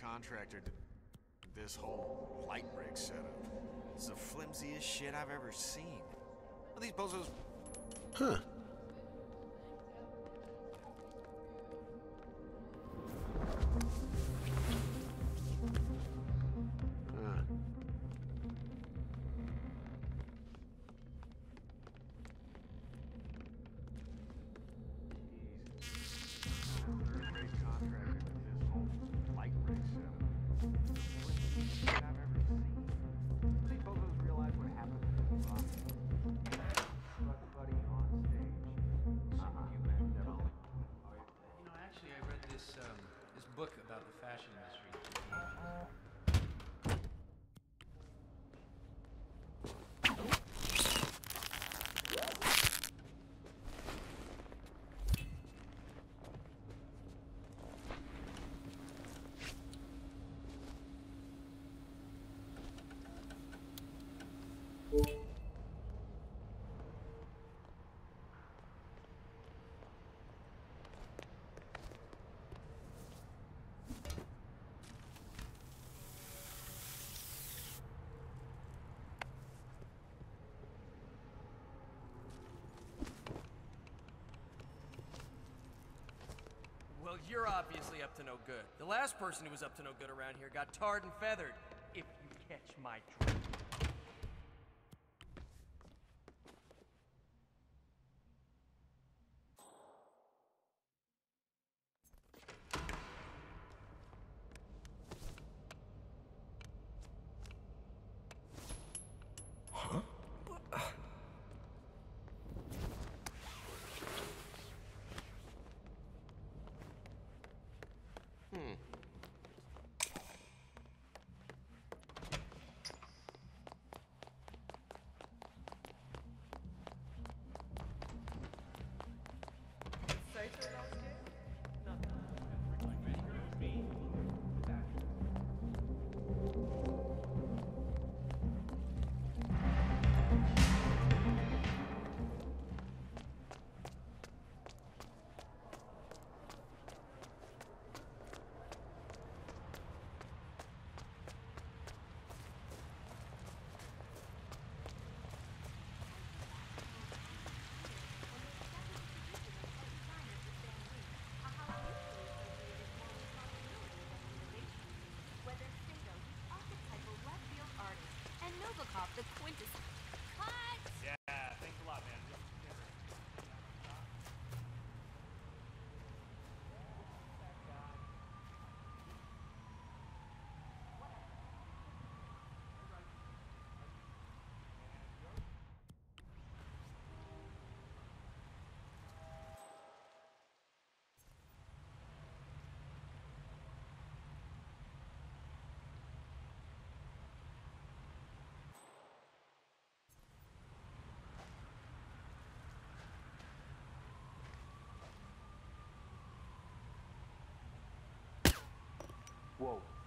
contractor did this whole light rig setup. It's the flimsiest shit I've ever seen. These bozos... Huh. Book about the fashion industry. Well, you're obviously up to no good. The last person who was up to no good around here got tarred and feathered, if you catch my drift. Whoa.